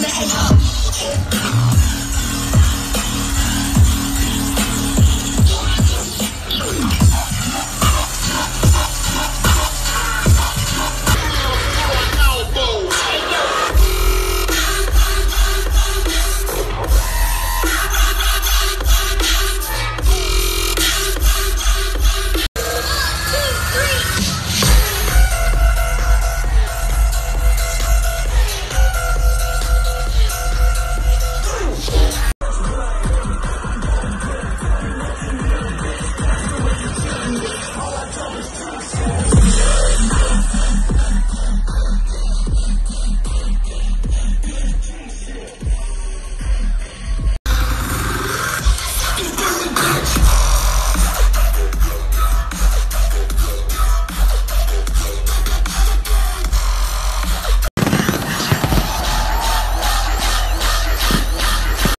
wanna hang out.